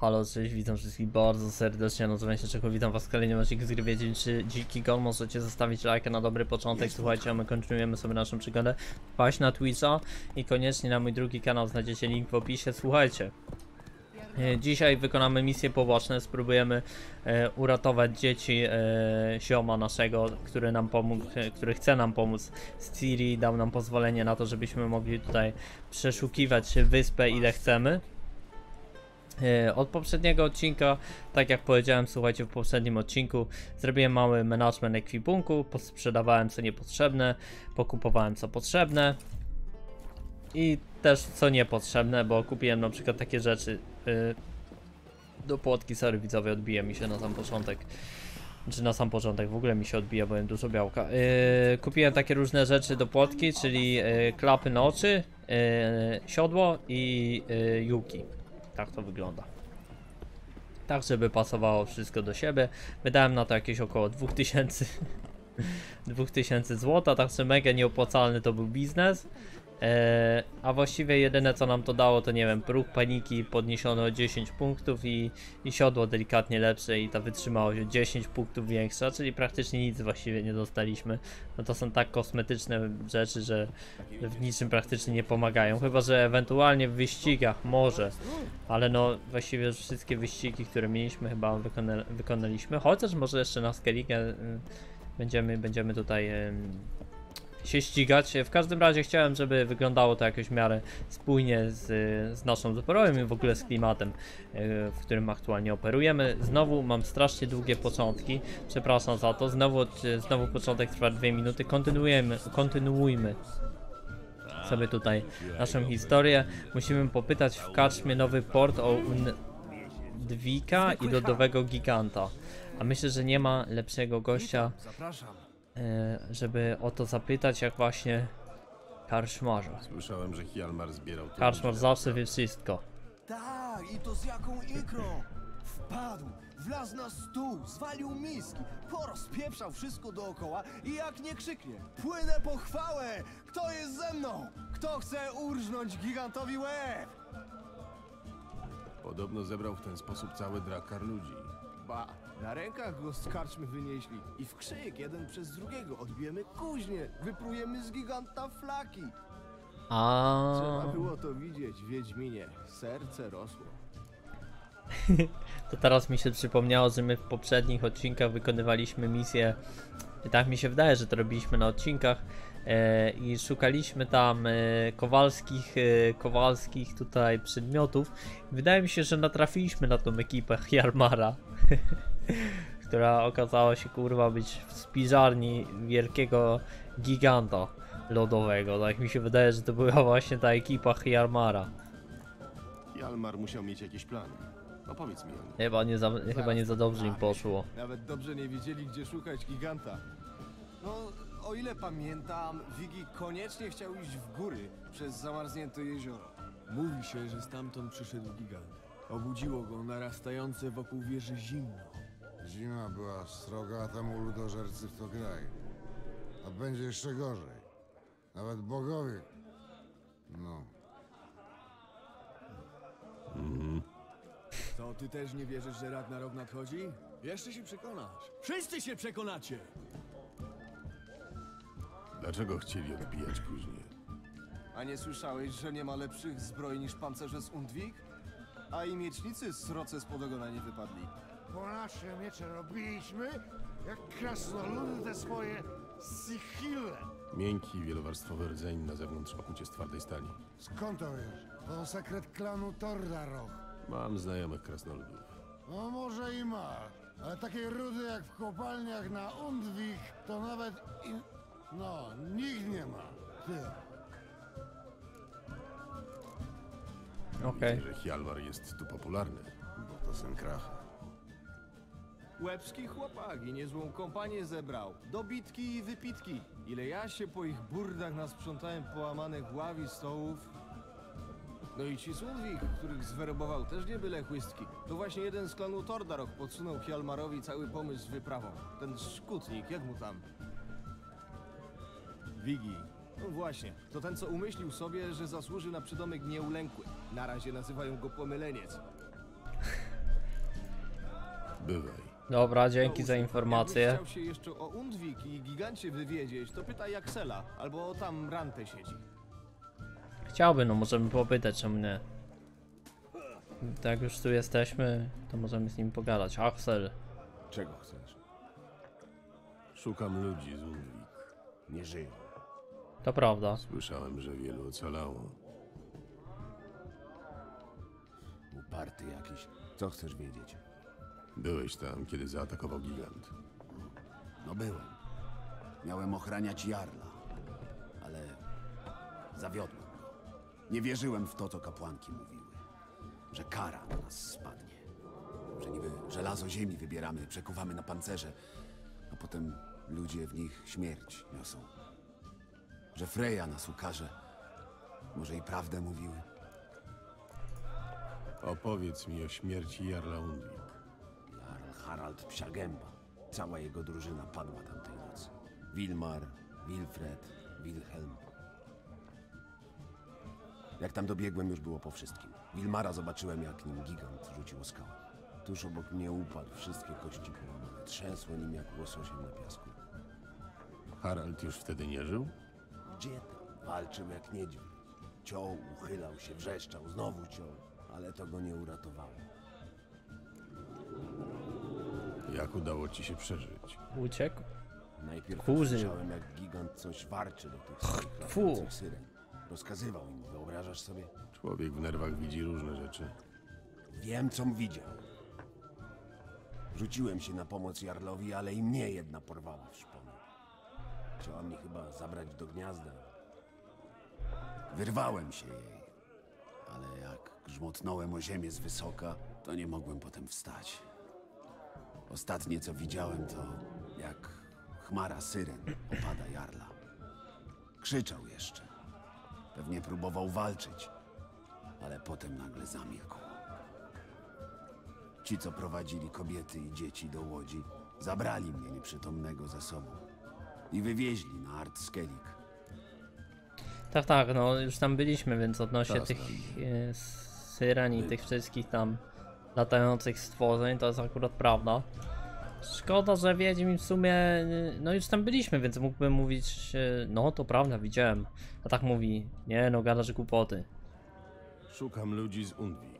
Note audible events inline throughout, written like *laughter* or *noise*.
Halo, cześć, witam wszystkich bardzo serdecznie, nazywam się Czeko, witam was w kolejnym odcinku z gry Wiedźmin czy Dziki Gon, możecie zostawić lajka na dobry początek, słuchajcie, a my kontynuujemy sobie naszą przygodę, wpaść na Twitcha i koniecznie na mój drugi kanał znajdziecie link w opisie, słuchajcie. E, Dzisiaj wykonamy misje poboczne, spróbujemy e, uratować dzieci e, zioma naszego, który nam pomógł, e, który chce nam pomóc z Ciri, dał nam pozwolenie na to, żebyśmy mogli tutaj przeszukiwać wyspę ile chcemy. E, Od poprzedniego odcinka, tak jak powiedziałem, słuchajcie, w poprzednim odcinku zrobiłem mały management ekwipunku, posprzedawałem co niepotrzebne, pokupowałem co potrzebne i też co niepotrzebne, bo kupiłem na przykład takie rzeczy y, do płotki, sorry widzowie, odbija mi się na sam początek. Czy na sam początek, w ogóle mi się odbija, bo mam dużo białka. Yy, kupiłem takie różne rzeczy do płotki, czyli yy, klapy na oczy, yy, siodło i juki. Tak to wygląda. Tak, żeby pasowało wszystko do siebie. Wydałem na to jakieś około 2000 2000 *laughs* złota, także mega nieopłacalny to był biznes. E, a właściwie jedyne co nam to dało to nie wiem, próg paniki podniesiony o 10 punktów i, i siodło delikatnie lepsze i ta wytrzymałość o 10 punktów większa, czyli praktycznie nic właściwie nie dostaliśmy. No to są tak kosmetyczne rzeczy, że w niczym praktycznie nie pomagają, chyba że ewentualnie w wyścigach może, ale no właściwie wszystkie wyścigi, które mieliśmy chyba wykona wykonaliśmy, chociaż może jeszcze na Skellige y, będziemy, będziemy tutaj się ścigać. W każdym razie chciałem, żeby wyglądało to jakoś w miarę spójnie z, z naszą zupełną i w ogóle z klimatem, e, w którym aktualnie operujemy. Znowu mam strasznie długie początki, przepraszam za to. Znowu, znowu początek trwa 2 minuty. Kontynuujemy, kontynuujmy sobie tutaj naszą historię. Musimy popytać w karczmie nowy port o Undwika i lodowego giganta. A myślę, że nie ma lepszego gościa Zapraszam. E, żeby o to zapytać, jak właśnie karczmarza. Słyszałem, że Hjalmar zbierał tu Karczmarz ludzi. zawsze wie wszystko. Tak, i to z jaką ikrą? Wpadł, wlazł na stół, zwalił miski, porozpieprzał wszystko dookoła i jak nie krzyknie, płynę po chwałę! Kto jest ze mną? Kto chce urżnąć gigantowi łeb? Podobno zebrał w ten sposób cały drakar ludzi. Ba, na rękach go z karczmy wynieśli i w krzyk jeden przez drugiego odbijemy kuźnie, wyprujemy z giganta flaki. A Trzeba było to widzieć, Wiedźminie, serce rosło. *laughs* to teraz mi się przypomniało, że my w poprzednich odcinkach wykonywaliśmy misję. Tak mi się wydaje, że to robiliśmy na odcinkach. E, I szukaliśmy tam e, kowalskich, e, kowalskich tutaj przedmiotów. Wydaje mi się, że natrafiliśmy na tą ekipę Hjalmara, *laughs* *laughs* która okazała się kurwa być w spiżarni wielkiego giganta lodowego. Tak mi się wydaje, że to była właśnie ta ekipa Hjalmara. Hjalmar musiał mieć jakieś plany. Opowiedz mi o nich. Chyba nie za, chyba nie za dobrze im poszło. Nawet dobrze nie wiedzieli, gdzie szukać giganta. No, o ile pamiętam, Wigi koniecznie chciał iść w góry przez zamarznięte jezioro. Mówi się, że stamtąd przyszedł gigant. Obudziło go narastające wokół wieży zimno. Zima była sroga, a temu ludożercy w to graj. A będzie jeszcze gorzej. Nawet bogowie. No. To ty też nie wierzysz, że Ragnarok nadchodzi? Jeszcze się przekonasz. Wszyscy się przekonacie! Dlaczego chcieli odbijać kuźnie? A nie słyszałeś, że nie ma lepszych zbroi niż pancerze z Undwik? A i miecznicy z sroce spod ogona nie wypadli. Po nasze miecze robiliśmy, jak krasnoludy te swoje sichile. Miękki, wielowarstwowy rdzeń na zewnątrz okucie z twardej stali. Skąd to wiesz? To sekret klanu Tordarok. Mam znajomych krasnoludów. No może i ma, ale takiej rudy jak w kopalniach na Undwik, to nawet in... No, nikt nie ma. Ty. Okej. Że Hjalmar jest tu popularny. Bo to syn kracha. Łebski chłopak i niezłą kompanię zebrał. Dobitki i wypitki. Ile ja się po ich burdach nasprzątałem połamanych ław stołów. No i ci z Undwik, których zwerobował też nie byle chłystki. To właśnie jeden z klanu Tordarok podsunął Hjalmarowi cały pomysł z wyprawą. Ten szkutnik, jak mu tam? Wigi. No właśnie, to ten co umyślił sobie, że zasłuży na przydomek nieulękły. Na razie nazywają go pomyleniec. Bywaj. Dobra, dzięki No, za Jakbyś informację. chciał się jeszcze o Undwik i gigancie wywiedzieć, to pytaj Jaksela, albo tam Rante siedzi. Chciałby, no możemy popytać, czemu nie. Tak już tu jesteśmy, to możemy z nim pogadać. Axel, Czego chcesz? Szukam ludzi z Undwik. Nie żyją. to prawda. Słyszałem, że wielu ocalało. Uparty jakiś. Co chcesz wiedzieć? Byłeś tam, kiedy zaatakował gigant. No byłem. Miałem ochraniać Jarla, ale zawiodłem go. Nie wierzyłem w to, co kapłanki mówiły. Że kara na nas spadnie. Że niby żelazo ziemi wybieramy, przekuwamy na pancerze, a potem ludzie w nich śmierć niosą. Że Freja nas ukaże. Może i prawdę mówiły. Opowiedz mi o śmierci Jarla Undwik. Harald Psiagęba. Cała jego drużyna padła tamtej nocy. Wilmar, Wilfred, Wilhelm. Jak tam dobiegłem, już było po wszystkim. Wilmara zobaczyłem, jak nim gigant rzucił skałę. Tuż obok mnie upadł, wszystkie kości połamane. Trzęsło nim jak łososiem na piasku. Harald już wtedy nie żył? Gdzie tam? Walczył jak niedźwiedź. Ciął, uchylał się, wrzeszczał, znowu ciął. Ale to go nie uratowało. Jak udało ci się przeżyć? Uciekł? Najpierw Kurzy. słyszałem, jak gigant coś warczy do tych swoich latających syren. Rozkazywał im, wyobrażasz sobie? Człowiek w nerwach widzi różne rzeczy. Wiem, com widział. Rzuciłem się na pomoc Jarlowi, ale i mnie jedna porwała w szpony. Chciała mnie chyba zabrać do gniazda. Wyrwałem się jej, ale jak grzmotnąłem o ziemię z wysoka, to nie mogłem potem wstać. Ostatnie co widziałem to jak chmara syren opada Jarla. Krzyczał jeszcze. Pewnie próbował walczyć, ale potem nagle zamilkł. Ci, co prowadzili kobiety i dzieci do łodzi, zabrali mnie nieprzytomnego ze sobą i wywieźli na Artskelik. Tak, tak, no już tam byliśmy, więc odnośnie tych e, syren i tych wszystkich tam latających stworzeń, to jest akurat prawda. Szkoda, że Wiedźmin w sumie, no już tam byliśmy, więc mógłbym mówić, e, no to prawda, widziałem. A tak mówi, nie no, gadasz głupoty. Szukam ludzi z Undwik.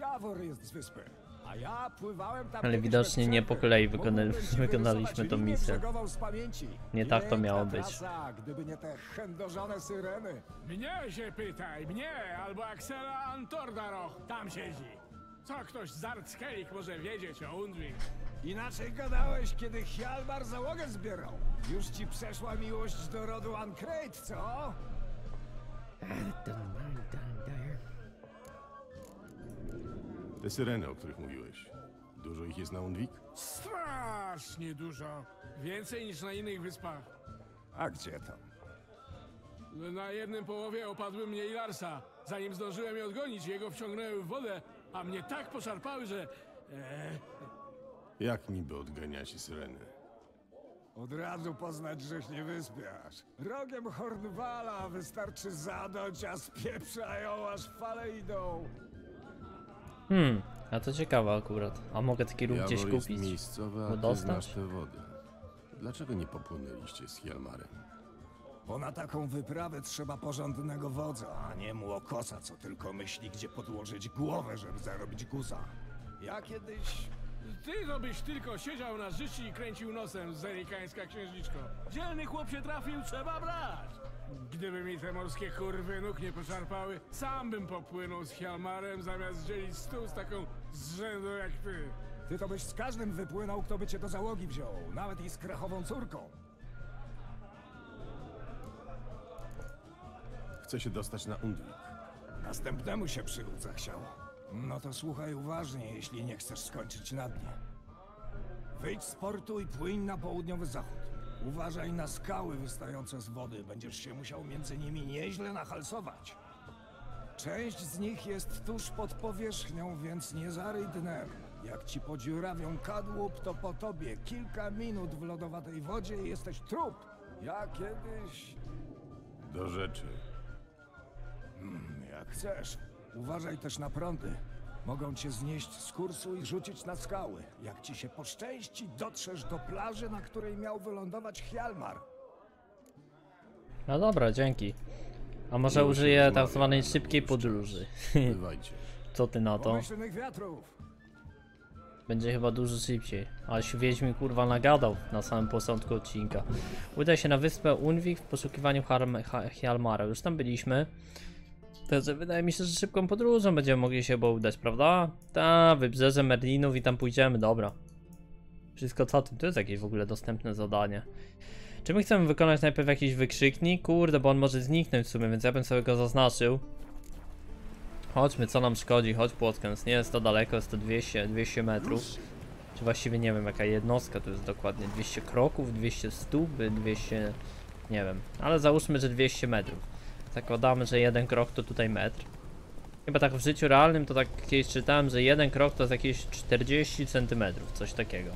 Jawor jest z wyspy. A ja pływałem tam Ale widocznie nie po kolei wykonali- wykonaliśmy tą misję. brzegową z pamięci. Nie tak to miało być. Trasa, gdyby nie te chędożone syreny. Mnie się pytaj, mnie albo Axela Antordaroch, tam siedzi. Co ktoś z Artskelik może wiedzieć o Undwik? Inaczej gadałeś, kiedy Hjalmar załogę zbierał. Już ci przeszła miłość do rodu Ancrate, co? Te syreny, o których mówiłeś. Dużo ich jest na Undwik? Strasznie dużo. Więcej niż na innych wyspach. A gdzie tam? Na jednym połowie opadły mnie i Larsa. Zanim zdążyłem je odgonić, jego wciągnęły w wodę, a mnie tak poszarpały, że... E, Jak niby odganiacie syreny? Od razu poznać, żeś nie wyspiasz. Rogiem Hornwala wystarczy zadać, a spieprzają, aż fale idą. Hmm, a to ciekawe akurat. A mogę taki ruch gdzieś Jawor jest kupić? miejscowy, a ty dostać? znasz tę wodę. Dlaczego nie popłynęliście z Hjalmarem? Bo na taką wyprawę trzeba porządnego wodza, a nie młokosa, co tylko myśli, gdzie podłożyć głowę, żeby zarobić guza. Ja kiedyś... ty to byś tylko siedział na życi i kręcił nosem, zerikańska księżniczko. Dzielny chłop się trafił, trzeba brać. Gdyby mi te morskie kurwy nóg nie poszarpały, sam bym popłynął z Hjalmarem, zamiast dzielić stół z taką zrzędą jak ty. Ty to byś z każdym wypłynął, kto by cię do załogi wziął, nawet i z krachową córką. Chcę się dostać na Undwik. Następnemu się przygód zachciał. No to słuchaj uważnie, jeśli nie chcesz skończyć na dnie. Wyjdź z portu i płyń na południowy zachód. Uważaj na skały wystające z wody, będziesz się musiał między nimi nieźle nahalsować. Część z nich jest tuż pod powierzchnią, więc nie zaryj dnem. Jak ci podziurawią kadłub, to po tobie kilka minut w lodowatej wodzie i jesteś trup. Ja kiedyś Do rzeczy. Jak chcesz. Uważaj też na prądy. Mogą cię znieść z kursu i rzucić na skały. Jak ci się poszczęści, dotrzesz do plaży, na której miał wylądować Hjalmar. No dobra, dzięki. A może się użyję tak zwanej szybkiej podróży. *laughs* Bywajcie. Co ty na to? Będzie chyba dużo szybciej. Ale się Wiedźmin kurwa nagadał na samym początku odcinka. Udaj się na wyspę Unwik w poszukiwaniu Harm- Ha- Hjalmara. Już tam byliśmy. Także wydaje mi się, że szybką podróżą będziemy mogli się bo udać, prawda? Ta, wybrzeże Merlinów i tam pójdziemy, dobra. Wszystko co tym, to jest jakieś w ogóle dostępne zadanie. Czy my chcemy wykonać najpierw jakiś wykrzyknik? Kurde, bo on może zniknąć w sumie, więc ja bym sobie go zaznaczył. Chodźmy, co nam szkodzi, chodź Płotkens, nie jest to daleko, jest to 200, 200 metrów. Czy właściwie nie wiem jaka jednostka to jest dokładnie, 200 kroków, 200 stóp, 200... nie wiem, ale załóżmy, że 200 metrów. Zakładamy, że jeden krok to tutaj metr. Chyba tak w życiu realnym to tak kiedyś czytałem, że jeden krok to jest jakieś 40 centymetrów, coś takiego.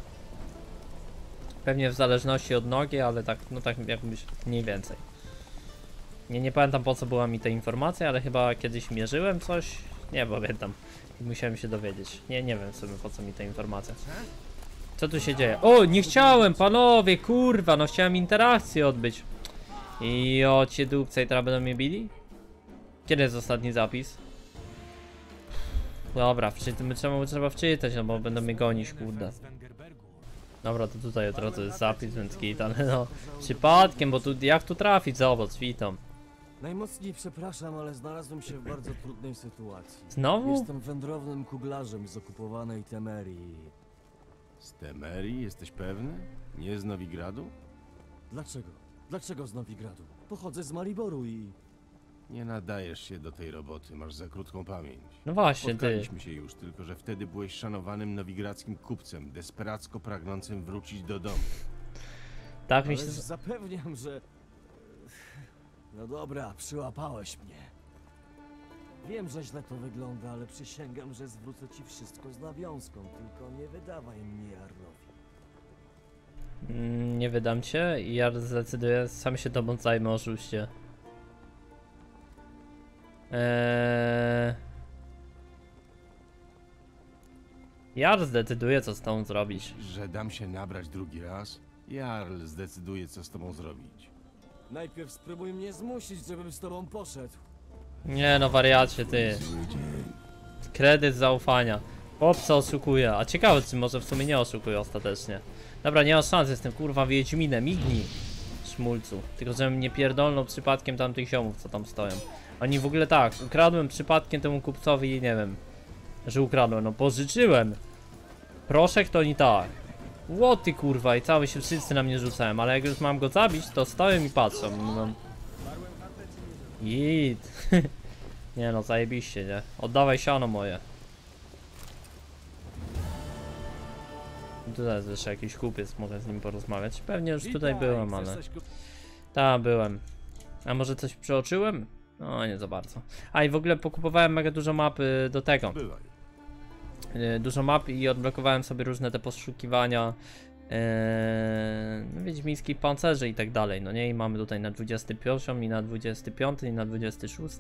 Pewnie w zależności od nogi, ale tak, no tak jakbyś mniej więcej. Nie, nie pamiętam po co była mi ta informacja, ale chyba kiedyś mierzyłem coś. Nie pamiętam. Musiałem się dowiedzieć. Nie, nie wiem w sumie po co mi ta informacja. Co tu się dzieje? O, nie chciałem, panowie, kurwa, no chciałem interakcję odbyć. I o cię dupce i teraz będą mnie bili? Kiedy jest ostatni zapis? Dobra, wczy- trzeba, trzeba wczytać, no bo będą mnie gonić, kurde. Dobra, to tutaj od razu jest zapis, więc git, ale no Przypadkiem, bo tu jak tu trafić za owoc, witam Najmocniej przepraszam, ale znalazłem się w bardzo trudnej sytuacji. Znowu? Jestem wędrownym kuglarzem z okupowanej Temerii. Z Temerii jesteś pewny? Nie z Nowigradu? Dlaczego? Dlaczego z Nowigradu? Pochodzę z Mariboru i... Nie nadajesz się do tej roboty, masz za krótką pamięć. No właśnie, ty Spotkaliśmy się już, tylko że wtedy byłeś szanowanym nowigradzkim kupcem, desperacko pragnącym wrócić do domu. Tak mi się... zapewniam, że... No dobra, przyłapałeś mnie. Wiem, że źle to wygląda, ale przysięgam, że zwrócę ci wszystko z nawiązką, tylko nie wydawaj mnie Jarlowi. Mm, Nie wydam cię i ja zdecyduję, sam się tobą zajmę, oszuście Eee... Jar zdecyduje co z tą zrobić Że dam się nabrać drugi raz? Jarl zdecyduje, co z tobą zrobić. Najpierw spróbuj mnie zmusić, żebym z tobą poszedł. Nie no wariacie ty Kredyt zaufania Chłopca oszukuje, a ciekawe czy może w sumie nie oszukuje ostatecznie Dobra, nie ma szans, jestem kurwa Wiedźminem, mignij Szmulcu, tylko żebym nie pierdolnął przypadkiem tamtych ziomów co tam stoją Oni w ogóle tak, ukradłem przypadkiem temu kupcowi, nie wiem Że ukradłem, no pożyczyłem Proszek to nie tak Łoty kurwa i cały się wszyscy na mnie rzucałem, ale jak już mam go zabić to stoją i patrzą no. Git. *laughs* nie no, zajebiście, nie? Oddawaj siano moje. Tutaj jest jeszcze jakiś kupiec, mogę z nim porozmawiać. Pewnie już tutaj byłem, ale... Tak, byłem. A może coś przeoczyłem? No, nie za bardzo. A i w ogóle pokupowałem mega dużo map y, do tego. Y, Dużo map i odblokowałem sobie różne te poszukiwania yy, wiedźmińskich pancerzy i tak dalej, no nie? I mamy tutaj na 21 i na 25 i na 26.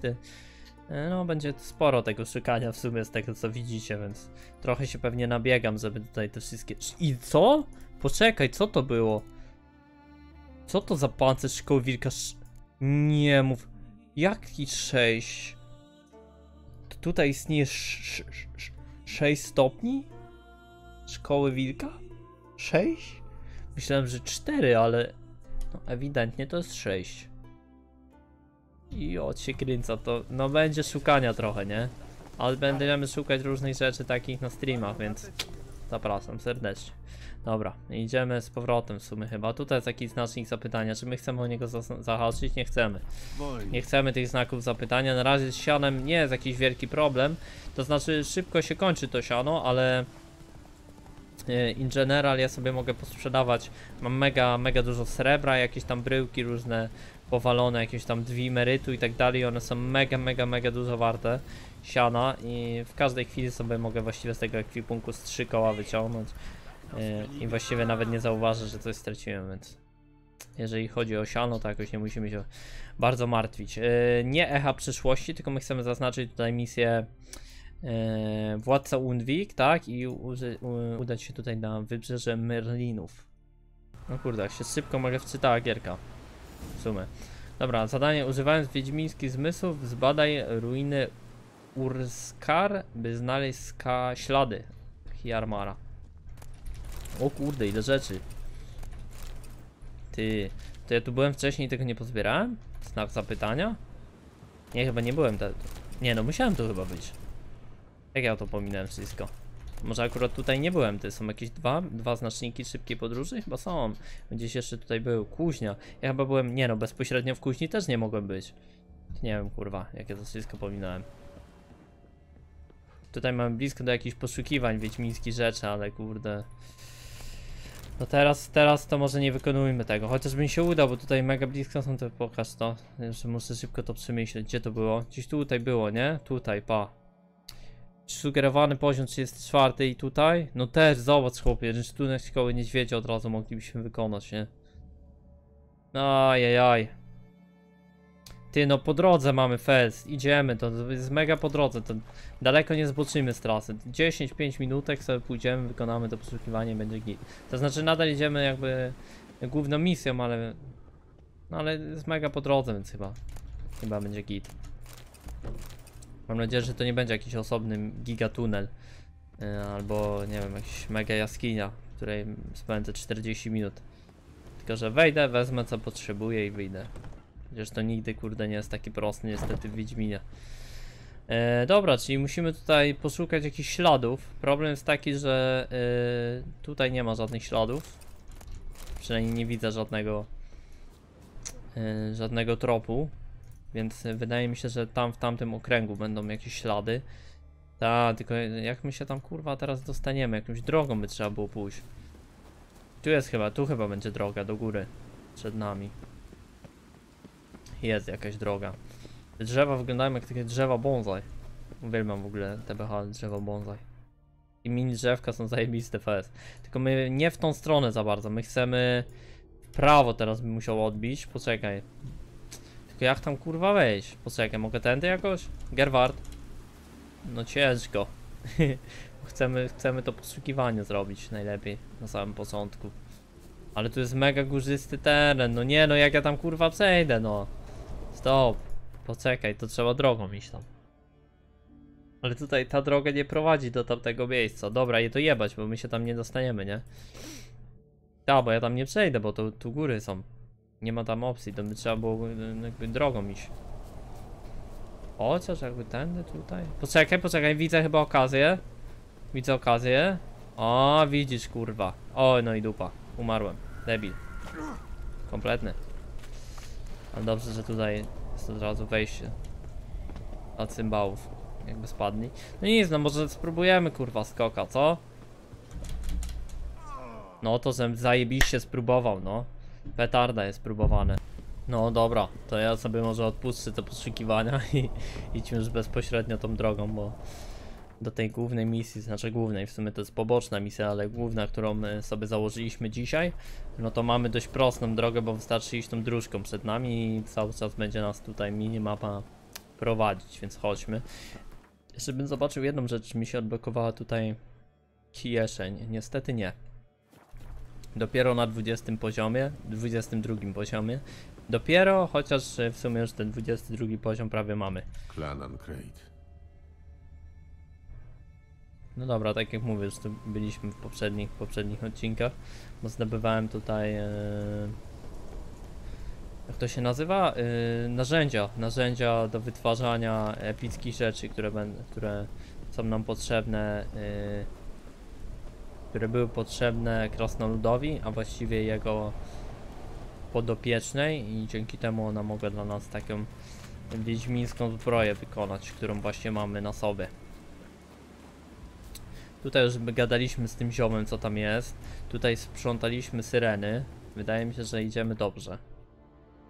No, będzie sporo tego szukania w sumie z tego co widzicie, więc trochę się pewnie nabiegam, żeby tutaj te wszystkie... I co? Poczekaj, co to było? Co to za pancerz szkoły wilka? Nie mów. Jaki 6? To tutaj istnieje 6 stopni? Szkoły wilka? 6? Myślałem, że 4, ale no, ewidentnie to jest 6. I o się kręca to. No będzie szukania trochę, nie? Ale będziemy szukać różnych rzeczy takich na streamach, więc zapraszam serdecznie. Dobra, idziemy z powrotem w sumie chyba. Tutaj jest jakiś znacznik zapytania. Czy my chcemy o niego zahaczyć? Nie chcemy. Nie chcemy tych znaków zapytania. Na razie z sianem nie jest jakiś wielki problem. To znaczy szybko się kończy to siano, ale e, in general ja sobie mogę posprzedawać. Mam mega, mega dużo srebra, jakieś tam bryłki różne powalone, jakieś tam dwie merytu i tak dalej. One są mega, mega, mega dużo warte siana i w każdej chwili sobie mogę właściwie z tego ekwipunku z trzy koła wyciągnąć. E, I właściwie nawet nie zauważę, że coś straciłem, więc jeżeli chodzi o siano, to jakoś nie musimy się bardzo martwić. E, Nie echa przyszłości, tylko my chcemy zaznaczyć tutaj misję e, władca Undwik, tak? I udać się tutaj na wybrzeże Merlinów. No kurde, jak się szybko mogę wczytała gierka. W sumie. Dobra, zadanie używając wiedźmińskich zmysłów zbadaj ruiny Urskar, by znaleźć ska ślady Hjarmara. O kurde, ile rzeczy. Ty, to ja tu byłem wcześniej i tego nie pozbierałem? Znak zapytania? Nie, chyba nie byłem te... Nie no, musiałem tu chyba być. Jak ja to pominąłem wszystko? Może akurat tutaj nie byłem, to są jakieś dwa, dwa znaczniki szybkiej podróży? Chyba są. Gdzieś jeszcze tutaj był, kuźnia. Ja chyba byłem, nie no, bezpośrednio w kuźni też nie mogłem być. Nie wiem, kurwa, jak ja to wszystko pominąłem. Tutaj mamy blisko do jakichś poszukiwań wiedźmińskich rzeczy, ale kurde... No teraz, teraz to może nie wykonujmy tego, chociaż mi się uda, bo tutaj mega blisko są te, pokaż to, jeszcze muszę szybko to przemyśleć, gdzie to było? Gdzieś tutaj było, nie? Tutaj, pa. Sugerowany poziom 34 i tutaj? No też, zobacz chłopie, na szkoły niedźwiedzia od razu moglibyśmy wykonać, nie? Ajajaj. Ty, no po drodze mamy fest, idziemy, to jest mega po drodze, to daleko nie zboczymy z trasy. 10-5 minutek sobie pójdziemy, wykonamy to poszukiwanie, będzie git. To znaczy nadal idziemy jakby główną misją, ale... No ale jest mega po drodze, więc chyba... Chyba będzie git. Mam nadzieję, że to nie będzie jakiś osobny gigatunel. y, Albo, nie wiem, jakiś mega jaskinia, w której spędzę 40 minut. Tylko, że wejdę, wezmę co potrzebuję i wyjdę. Chociaż to nigdy, kurde, nie jest taki prosty niestety w Wiedźminie. E, dobra, czyli musimy tutaj poszukać jakichś śladów. Problem jest taki, że e, tutaj nie ma żadnych śladów. Przynajmniej nie widzę żadnego e, żadnego tropu. Więc wydaje mi się, że tam w tamtym okręgu będą jakieś ślady. Ta, tylko jak my się tam kurwa teraz dostaniemy? Jakąś drogą by trzeba było pójść. Tu jest chyba, tu chyba będzie droga do góry. Przed nami. Jest jakaś droga. Te drzewa wyglądają jak takie drzewa bonsai. Uwielbiam w ogóle TBH drzewa bonsai. I mini drzewka są zajebiste fest. Tylko my nie w tą stronę za bardzo. My chcemy w prawo teraz bym musiał odbić. Poczekaj. Tylko jak tam kurwa wejść? Poczekaj, mogę tędy jakoś? Gerward. No ciężko. *laughs* chcemy, chcemy to poszukiwanie zrobić najlepiej na samym początku. Ale tu jest mega górzysty teren. No nie no, jak ja tam kurwa przejdę, no. Stop. Poczekaj, to trzeba drogą iść tam. Ale tutaj ta droga nie prowadzi do tamtego miejsca. Dobra, je to jebać, bo my się tam nie dostaniemy, nie? Tak, bo ja tam nie przejdę, bo to tu góry są. Nie ma tam opcji, to by trzeba było y, jakby drogą iść. Chociaż jakby tędy tutaj. Poczekaj, poczekaj, widzę chyba okazję. Widzę okazję. O, widzisz kurwa. O, no i dupa. Umarłem. Debil. Kompletny. Ale dobrze, że tutaj jest od razu wejście dla cymbałów. Jakby spadli. No nic, no może spróbujemy kurwa skoka, co? No to żem zajebiście spróbował, no. Petarda jest próbowane. No dobra, to ja sobie może odpuszczę te poszukiwania *laughs* i idźmy już bezpośrednio tą drogą, bo do tej głównej misji, znaczy głównej, w sumie to jest poboczna misja, ale główna, którą sobie założyliśmy dzisiaj, no to mamy dość prostą drogę, bo wystarczy iść tą dróżką przed nami i cały czas będzie nas tutaj minimapa prowadzić, więc chodźmy. Jeszcze bym zobaczył jedną rzecz, mi się odblokowała tutaj kieszeń. Niestety nie. Dopiero na 20 poziomie, 22 poziomie. Dopiero, chociaż e, w sumie już ten 22 poziom prawie mamy. Klanan Crate. No dobra, tak jak mówię, już tu byliśmy w poprzednich, poprzednich odcinkach, bo zdobywałem tutaj e, jak to się nazywa? E, narzędzia, narzędzia do wytwarzania epickich rzeczy, które, będą, które są nam potrzebne, e, które były potrzebne krasnoludowi, a właściwie jego podopiecznej i dzięki temu ona mogła dla nas taką wiedźmińską zbroję wykonać, którą właśnie mamy na sobie. Tutaj już gadaliśmy z tym ziomem, co tam jest. Tutaj sprzątaliśmy syreny. Wydaje mi się, że idziemy dobrze.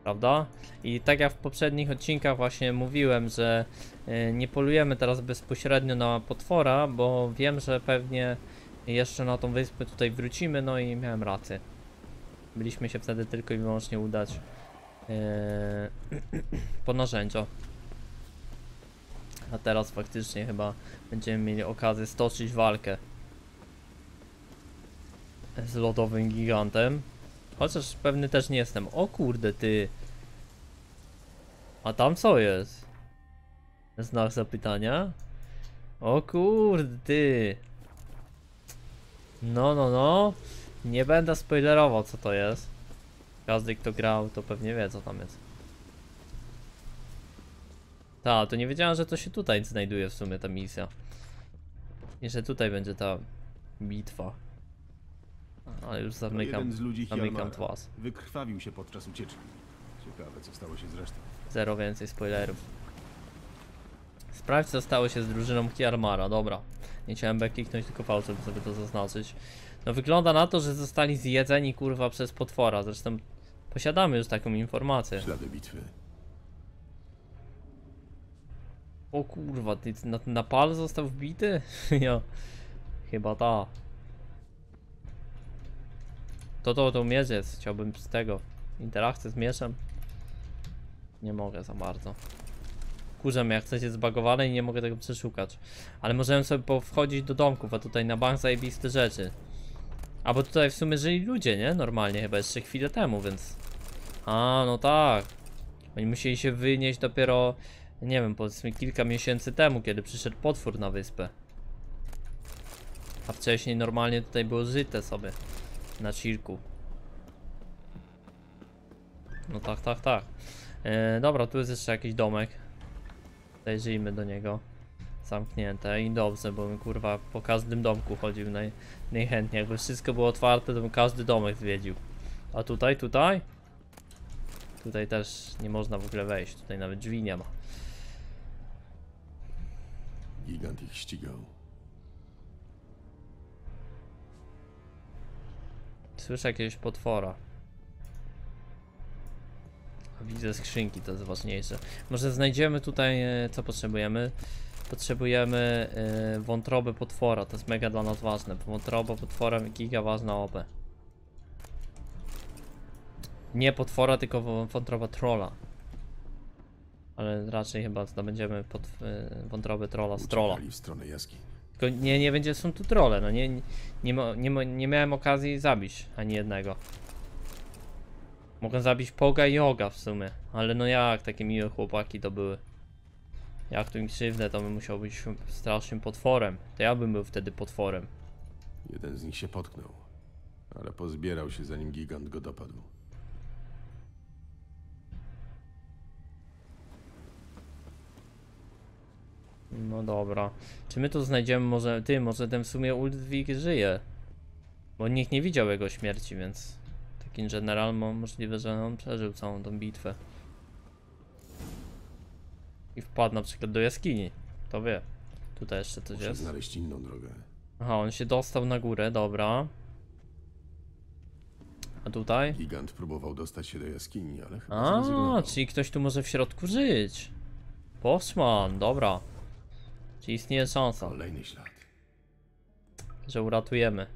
Prawda? I tak jak w poprzednich odcinkach właśnie mówiłem, że y, nie polujemy teraz bezpośrednio na potwora, bo wiem, że pewnie jeszcze na tą wyspę tutaj wrócimy, no i miałem rację. Byliśmy się wtedy tylko i wyłącznie udać yy, *clears throat* po narzędzia. A teraz faktycznie chyba będziemy mieli okazję stoczyć walkę z lodowym gigantem. Chociaż pewny też nie jestem. O kurde ty. A tam co jest? Znak zapytania? O kurde ty. No, no, no. Nie będę spoilerował co to jest. Każdy kto grał to pewnie wie co tam jest. Ta, to nie wiedziałem, że to się tutaj znajduje w sumie ta misja. I że tutaj będzie ta bitwa. Ale już zamykam, zamykam tłas. Wykrwawił się podczas ucieczki. Ciekawe, co stało się z resztą. Zero więcej spoilerów. Sprawdź co stało się z drużyną Kiarmara, dobra. Nie chciałem B kliknąć, tylko V, żeby to zaznaczyć. No wygląda na to, że zostali zjedzeni kurwa przez potwora, zresztą posiadamy już taką informację. Ślady bitwy. O kurwa, ty na, na pal został wbity? *laughs* ja. Chyba ta. To to, to miecz jest, chciałbym z tego. Interakcję z mieczem. Nie mogę za bardzo. Mnie, jak coś jest zbagowane i nie mogę tego przeszukać. Ale możemy sobie wchodzić do domków, a tutaj na bank zajebiste rzeczy. A bo tutaj w sumie żyli ludzie, nie? Normalnie chyba jeszcze chwilę temu, więc... A, no tak. Oni musieli się wynieść dopiero, nie wiem, powiedzmy kilka miesięcy temu, kiedy przyszedł potwór na wyspę. A wcześniej normalnie tutaj było żyte sobie. Na cirku. No tak, tak, tak. E, dobra, tu jest jeszcze jakiś domek. Zajrzyjmy do niego. Zamknięte i dobrze, bo bym kurwa po każdym domku chodził naj, najchętniej. Jakby wszystko było otwarte, to bym każdy domek zwiedził. A tutaj, tutaj? Tutaj też nie można w ogóle wejść. Tutaj nawet drzwi nie ma. Gigant ich ścigał. Słyszę jakiegoś potwora. Widzę skrzynki, to jest ważniejsze. Może znajdziemy tutaj, e, co potrzebujemy. Potrzebujemy e, wątroby potwora, to jest mega dla nas ważne. Wątroba potwora, giga ważna OP. Nie potwora, tylko wątroba trolla. Ale raczej chyba zdobędziemy pod, e, wątrobę trolla z. Uciekali w stronę jaskini. Tylko nie, nie będzie, są tu trolle, no nie, nie, nie, nie miałem okazji zabić ani jednego. Mogę zabić Poga i Oga w sumie, ale no jak, takie miłe chłopaki to były. Jak tu im krzywdę, to bym musiał być strasznym potworem. To ja bym był wtedy potworem. Jeden z nich się potknął, ale pozbierał się zanim gigant go dopadł. No dobra. Czy my tu znajdziemy może, ty, może ten w sumie Ulwik żyje? Bo nikt nie widział jego śmierci, więc taki general mo możliwe, że on przeżył całą tą bitwę. I wpadł na przykład do jaskini. To wie. Tutaj jeszcze coś Muszę jest. znaleźć inną drogę. Aha, on się dostał na górę, dobra. A tutaj? Gigant próbował dostać się do jaskini, ale chyba A, zrezygnował. czyli ktoś tu może w środku żyć. Postman, dobra. Czyli istnieje szansa. Kolejny ślad. że uratujemy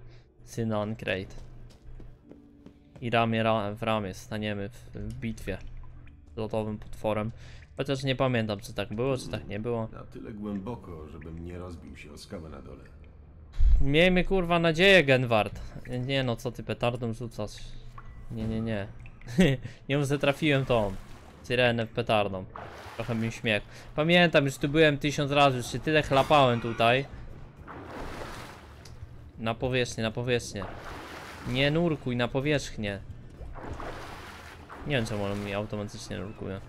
syna Uncrate. I ramię ra w ramię staniemy w, w bitwie z lotowym potworem. Chociaż nie pamiętam, czy tak było, czy tak nie było. Na tyle głęboko, żebym nie rozbił się o skałę na dole. Miejmy kurwa nadzieję, Genward. Nie no, co ty petardą rzucasz? Nie, nie, nie. *laughs* nie może trafiłem tą syrenę w petardą. Trochę mi śmiech. Pamiętam, już tu byłem tysiąc razy, już się tyle chlapałem tutaj. Na powierzchnię, na powierzchnię. Nie nurkuj, na powierzchnię. Nie wiem czemu on mi automatycznie nurkuje.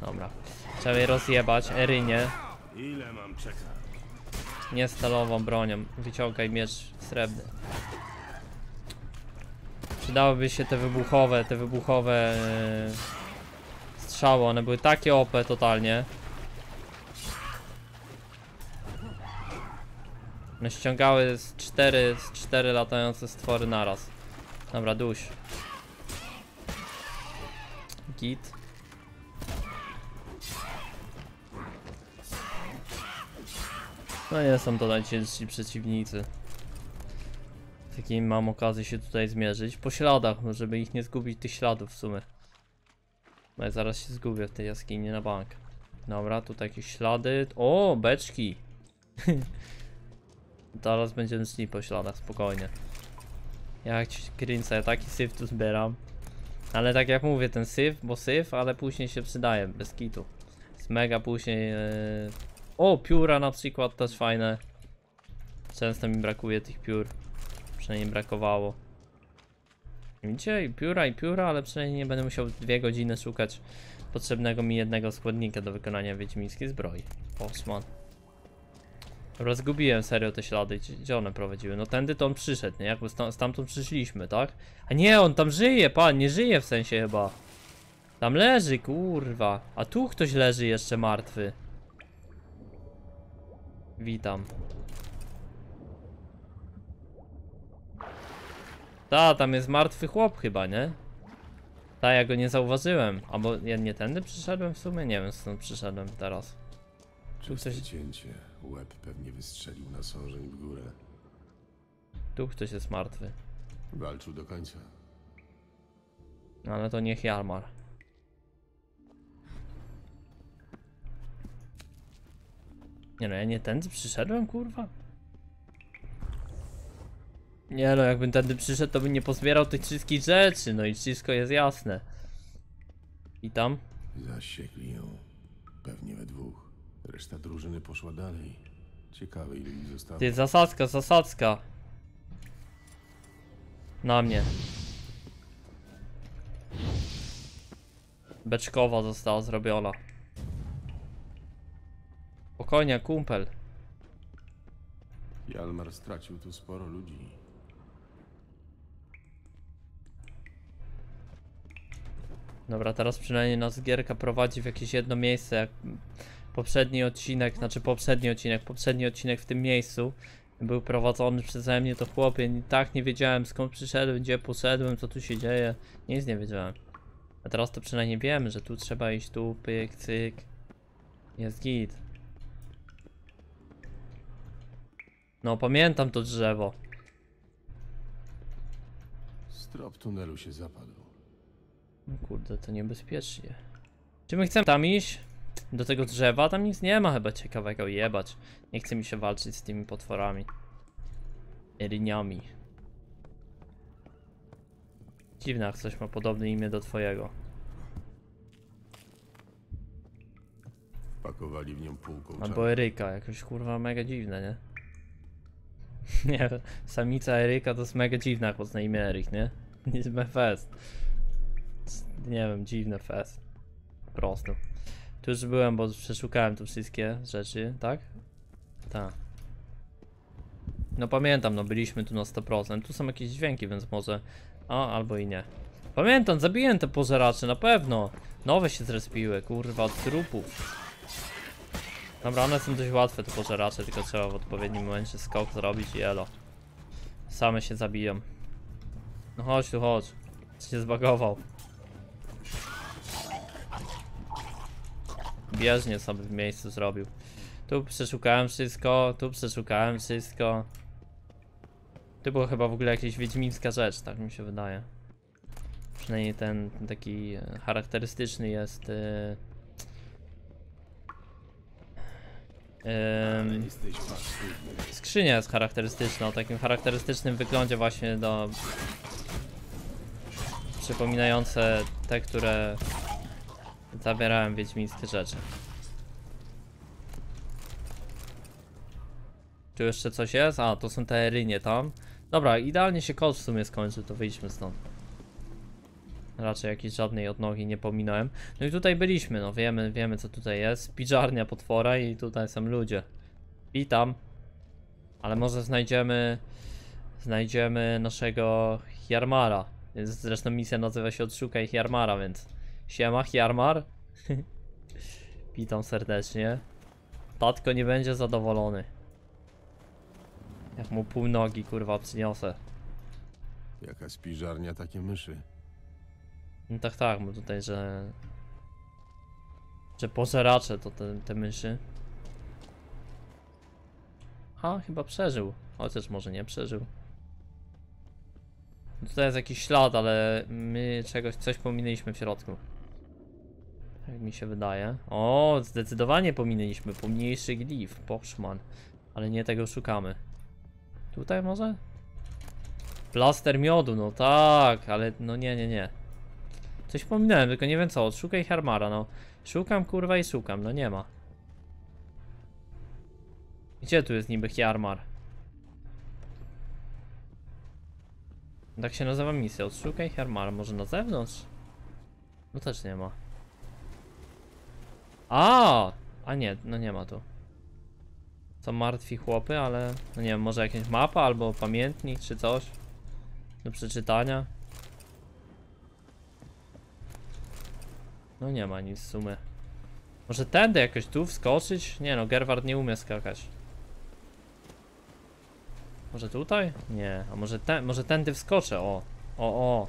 Dobra. Trzeba je rozjebać, Erynie. Ile mam czekać? Nie stalową bronią. Wyciągaj miecz srebrny. Przydałyby się te wybuchowe, te wybuchowe e, strzały. One były takie OP totalnie. No ściągały z cztery, z cztery latające stwory naraz. Dobra, duś. Git. No nie są to najciężsi przeciwnicy. Z jakimi mam okazję się tutaj zmierzyć. Po śladach, no żeby ich nie zgubić tych śladów w sumie. Bo ja zaraz się zgubię w tej jaskini na bank. Dobra, tutaj jakieś ślady. O, beczki. *laughs* Teraz będziemy szli po śladach, spokojnie. Jak ci ja taki syf tu zbieram. Ale tak jak mówię, ten syf, bo syf, ale później się przydaje, bez kitu. Jest mega później... e, O, pióra na przykład też fajne. Często mi brakuje tych piór. Przynajmniej brakowało. Widzicie, i pióra i pióra, ale przynajmniej nie będę musiał dwie godziny szukać potrzebnego mi jednego składnika do wykonania wiedźmińskiej zbroi. Osman. Rozgubiłem serio te ślady, gdzie one prowadziły? No tędy to on przyszedł, nie? Jakby sta stamtąd przyszliśmy, tak? A nie, on tam żyje, pan, nie żyje w sensie chyba. Tam leży, kurwa. A tu ktoś leży jeszcze martwy. Witam. Ta, tam jest martwy chłop chyba, nie? Ta, ja go nie zauważyłem. Albo ja nie tędy przyszedłem w sumie? Nie wiem skąd przyszedłem teraz. Czyste ktoś, cięcie. Łeb pewnie wystrzelił na sążeń w górę. tu ktoś jest martwy. Walczył do końca. No ale to niech Jarmar. Nie no, ja nie tędy przyszedłem, kurwa? Nie no, jakbym tędy przyszedł, to bym nie pozbierał tych wszystkich rzeczy, no i wszystko jest jasne. I tam? Zasiekli ją. Pewnie we dwóch. Reszta drużyny poszła dalej. Ciekawe ile ich zostało. Ty, zasadzka, zasadzka. Na mnie. Beczkowa została zrobiona. Spokojnie, kumpel. Jalmar stracił tu sporo ludzi. Dobra, teraz przynajmniej nas gierka prowadzi w jakieś jedno miejsce, jak poprzedni odcinek, znaczy poprzedni odcinek, poprzedni odcinek w tym miejscu był prowadzony przeze mnie, to chłopie, i tak nie wiedziałem skąd przyszedłem, gdzie poszedłem, co tu się dzieje, nic nie wiedziałem. A teraz to przynajmniej wiemy, że tu trzeba iść, tu, pyk, cyk, jest git. No, pamiętam to drzewo. Strop tunelu się zapadł. No kurde, to niebezpiecznie. Czy my chcemy tam iść? Do tego drzewa? Tam nic nie ma chyba ciekawego jebać. Nie chce mi się walczyć z tymi potworami. Eriniami. Dziwne, jak coś ma podobne imię do twojego. Pakowali w nią pół kołczana. Albo Eryka, jakoś kurwa mega dziwne, nie? *laughs* nie, samica Eryka to jest mega dziwna, jak na imię Eryk, nie? *laughs* Niezłe fest. Nie wiem, dziwne fest. Po prostu. Tu już byłem, bo przeszukałem tu wszystkie rzeczy, tak? Tak. No pamiętam, no byliśmy tu na 100%. Tu są jakieś dźwięki, więc może... A, albo i nie. Pamiętam, zabiłem te pożeracze, na pewno. Nowe się zrespiły, kurwa, od trupów. Dobra, one są dość łatwe, te pożeracze, tylko trzeba w odpowiednim momencie skok zrobić i elo. Same się zabiją. No chodź tu, chodź. Się zbagował. Bieżnie sobie w miejscu zrobił. Tu przeszukałem wszystko, tu przeszukałem wszystko. Tu była chyba w ogóle jakaś wiedźmińska rzecz, tak mi się wydaje. Przynajmniej ten, ten taki e, charakterystyczny jest. Yy... Paskudny. Skrzynia jest charakterystyczna, o takim charakterystycznym wyglądzie właśnie do... Przypominające te, które zawierałem wiedźmińskie rzeczy. Tu jeszcze coś jest? A, to są te erynie tam. Dobra, idealnie się kod w sumie skończy, to wyjdźmy stąd. Raczej jakiejś żadnej odnogi nie pominąłem. No i tutaj byliśmy, no wiemy, wiemy co tutaj jest. Piżarnia potwora i tutaj są ludzie. Witam. Ale może znajdziemy. Znajdziemy naszego Jarmara. Zresztą misja nazywa się Odszukaj Jarmara, więc. Siema, Jarmar. *laughs* Witam serdecznie. Tatko nie będzie zadowolony. Jak mu pół nogi kurwa przyniosę. Jaka spiżarnia, takie myszy. No tak, tak, bo tutaj, że. Że pożeracze to te, te myszy. A, chyba przeżył. Chociaż może nie przeżył. Tutaj jest jakiś ślad, ale my czegoś, coś pominęliśmy w środku. Jak mi się wydaje. O, zdecydowanie pominęliśmy. Pomniejszy glif. Poszman. Ale nie tego szukamy. Tutaj może? Plaster miodu, no tak, ale no nie, nie, nie. Coś pominąłem, tylko nie wiem co. Szukaj Harmara, no. Szukam kurwa i szukam, no nie ma. Gdzie tu jest niby Hjarmar? Tak się nazywa misja. Odszukaj Hjarmara. Może na zewnątrz? No też nie ma. A, A nie, no nie ma tu. Są martwi chłopy, ale no nie wiem, może jakaś mapa albo pamiętnik czy coś do przeczytania. No nie ma nic w sumie. Może tędy jakoś tu wskoczyć? Nie no, Gerward nie umie skakać. Może tutaj? Nie, a może, te, może tędy wskoczę, o. O, o.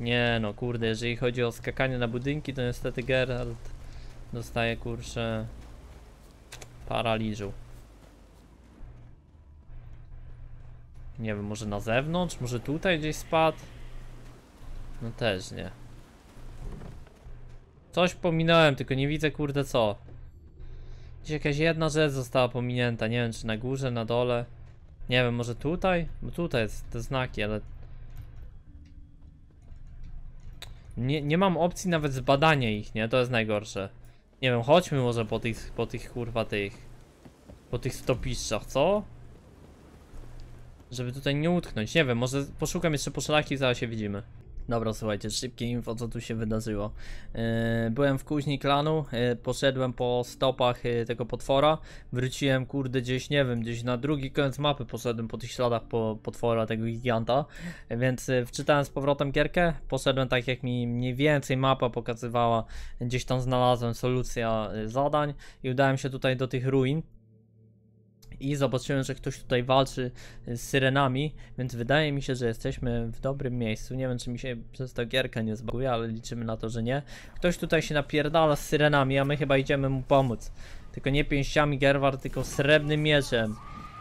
Nie no, kurde, jeżeli chodzi o skakanie na budynki, to niestety Geralt dostaje, kurczę, paraliżu. Nie wiem, może na zewnątrz? Może tutaj gdzieś spadł? No też nie. Coś pominąłem, tylko nie widzę kurde co. Gdzieś jakaś jedna rzecz została pominięta, nie wiem czy na górze, na dole. Nie wiem, może tutaj? Bo tutaj jest te znaki, ale... Nie, nie mam opcji nawet zbadania ich, nie? To jest najgorsze. Nie wiem, chodźmy może po tych, po tych kurwa tych... Po tych stopiszczach, co? Żeby tutaj nie utknąć, nie wiem, może poszukam jeszcze po szlaki i zaraz się widzimy. Dobra, słuchajcie, szybkie info, co tu się wydarzyło. Yy, byłem w kuźni klanu, yy, poszedłem po stopach yy, tego potwora, wróciłem, kurde, gdzieś, nie wiem, gdzieś na drugi koniec mapy poszedłem po tych śladach po, potwora, tego giganta, więc wczytałem z powrotem gierkę, poszedłem tak jak mi mniej więcej mapa pokazywała, gdzieś tam znalazłem solucja yy, zadań i udałem się tutaj do tych ruin, i zobaczyłem, że ktoś tutaj walczy z syrenami, więc wydaje mi się, że jesteśmy w dobrym miejscu. Nie wiem, czy mi się przez to gierka nie zbaguje, ale liczymy na to, że nie. Ktoś tutaj się napierdala z syrenami, a my chyba idziemy mu pomóc. Tylko nie pięściami Gerwar, tylko srebrnym mieczem.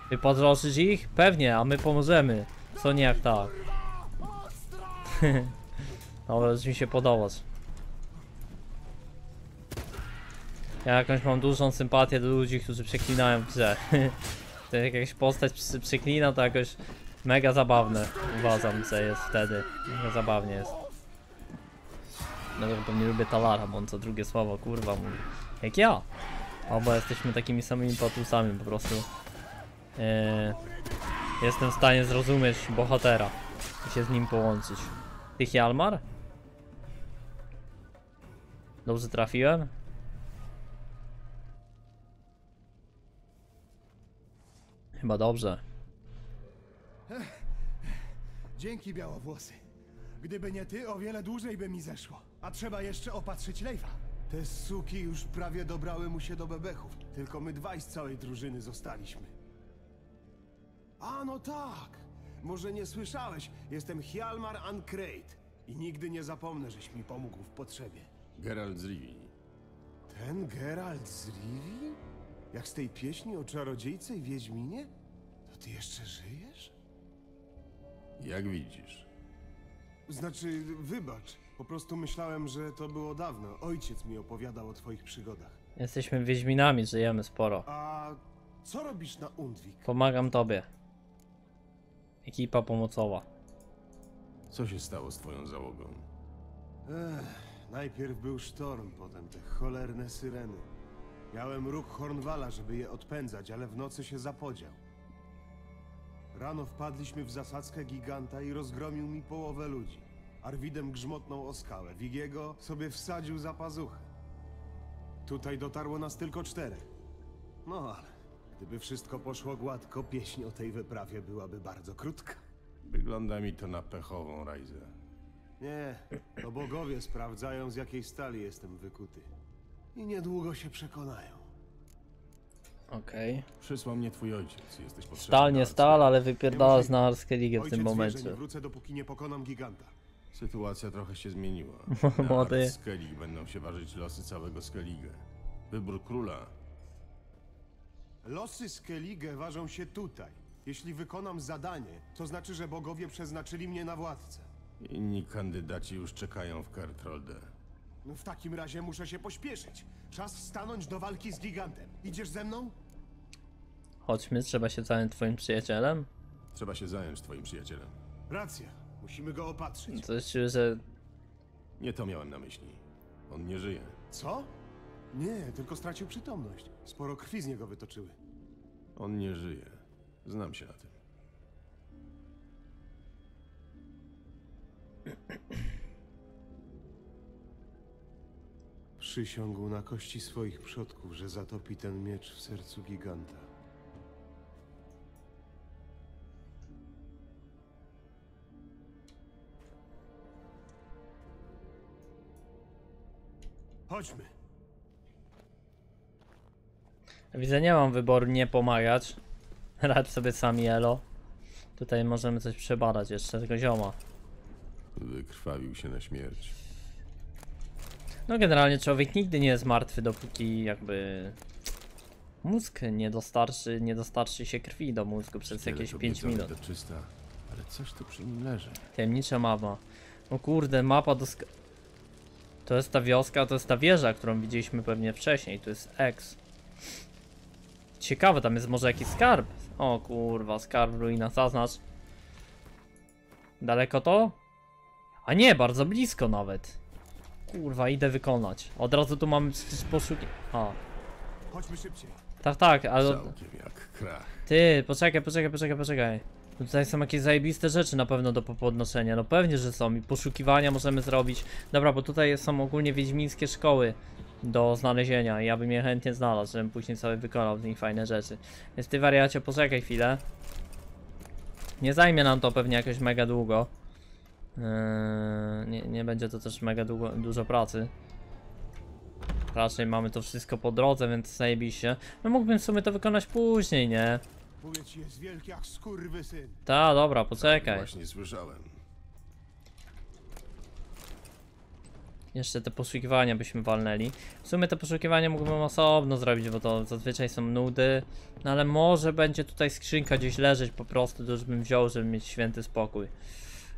Wypodrożysz ich? Pewnie, a my pomożemy. Co nie jak tak. *laughs* Dobra, już mi się podobać. Ja jakąś mam dużą sympatię do ludzi, którzy przeklinają w grze. *laughs* to jak jakaś postać przeklina, to jakoś mega zabawne uważam, że jest wtedy. Mega zabawnie jest. No ja pewnie lubię Talara, bo on co drugie słowo kurwa mówi. Jak ja. Oba jesteśmy takimi samymi patusami po prostu. Eee, jestem w stanie zrozumieć bohatera i się z nim połączyć. Ty Hjalmar? Dobrze trafiłem? Chyba dobrze. Dzięki, białowłosy. Gdyby nie ty, o wiele dłużej by mi zeszło. A trzeba jeszcze opatrzyć Lejfa. Te suki już prawie dobrały mu się do bebechów. Tylko my dwaj z całej drużyny zostaliśmy. A no tak! Może nie słyszałeś, jestem Hjalmar Ancrate i nigdy nie zapomnę, żeś mi pomógł w potrzebie. Geralt z Rivii. Ten Geralt z Rivii? Jak z tej pieśni o czarodziejce i wiedźminie? To ty jeszcze żyjesz? Jak widzisz. Znaczy, wybacz. Po prostu myślałem, że to było dawno. Ojciec mi opowiadał o twoich przygodach. Jesteśmy Wiedźminami, żyjemy sporo. A co robisz na Undwik? Pomagam tobie. Ekipa pomocowa. Co się stało z twoją załogą? Ech, najpierw był sztorm, potem te cholerne syreny. Miałem róg Hornwala, żeby je odpędzać, ale w nocy się zapodział. Rano wpadliśmy w zasadzkę giganta i rozgromił mi połowę ludzi. Arwidem grzmotnął o skałę, Wigiego sobie wsadził za pazuchę. Tutaj dotarło nas tylko czterech. No ale gdyby wszystko poszło gładko, pieśń o tej wyprawie byłaby bardzo krótka. Wygląda mi to na pechową rajzę. Nie, to bogowie sprawdzają z jakiej stali jestem wykuty. I niedługo się przekonają. Okej. Przysłał mnie twój ojciec. Jesteś potrzebny. Stal, nie stal, ale wypierdala z. Narskie Ligę w Ojciec tym wie, że momencie. nie wrócę, dopóki nie pokonam giganta. Sytuacja trochę się zmieniła. *laughs* Młody. Na Skellig będą się ważyć losy całego Skellige. Wybór króla Losy Skellige ważą się tutaj. Jeśli wykonam zadanie, to znaczy, że bogowie przeznaczyli mnie na władcę. Inni kandydaci już czekają w Kertrolde. No w takim razie muszę się pośpieszyć. Czas stanąć do walki z gigantem. Idziesz ze mną? Chodźmy, trzeba się zająć twoim przyjacielem. Trzeba się zająć twoim przyjacielem. Racja. Musimy go opatrzyć. Coś czuję, że Nie to miałem na myśli. On nie żyje. Co? Nie, tylko stracił przytomność. Sporo krwi z niego wytoczyły. On nie żyje. Znam się na tym. Przysiągł na kości swoich przodków, że zatopi ten miecz w sercu giganta. Chodźmy. Widzę, nie mam wyboru nie pomagać. *laughs* Radź sobie sami elo. Tutaj możemy coś przebadać jeszcze tego zioma. Wykrwawił się na śmierć. No generalnie człowiek nigdy nie jest martwy, dopóki jakby mózg nie dostarczy, nie dostarczy się krwi do mózgu przez jakieś Szkielet 5 obiecony minut. czysta, ale coś tu przy nim leży. Tajemnicza mapa. O kurde, mapa do sk- To jest ta wioska, to jest ta wieża, którą widzieliśmy pewnie wcześniej. To jest X. Ciekawe, tam jest może jakiś skarb. O kurwa, skarb w ruinach, zaznacz. Daleko to? A nie, bardzo blisko nawet. Kurwa, idę wykonać. Od razu tu mamy przecież poszuki... A, Chodźmy szybciej. tak, tak, ale... Ty, poczekaj, poczekaj, poczekaj, poczekaj. Tutaj są jakieś zajebiste rzeczy na pewno do po- podnoszenia. No pewnie, że są i poszukiwania możemy zrobić. Dobra, bo tutaj są ogólnie wiedźmińskie szkoły do znalezienia. i Ja bym je chętnie znalazł, żebym później sobie wykonał z nich fajne rzeczy. Więc ty wariacie, poczekaj chwilę. Nie zajmie nam to pewnie jakoś mega długo. Eee, nie, nie będzie to też mega długo, dużo pracy. Raczej mamy to wszystko po drodze, więc zajebiście. No mógłbym w sumie to wykonać później, nie? Mówię ci, jest wielki jak skurwysyn. Ta, dobra, poczekaj. Właśnie słyszałem. Jeszcze te poszukiwania byśmy walnęli. W sumie te poszukiwania mógłbym osobno zrobić, bo to zazwyczaj są nudy. No ale może będzie tutaj skrzynka gdzieś leżeć po prostu, to już bym wziął, żeby mieć święty spokój.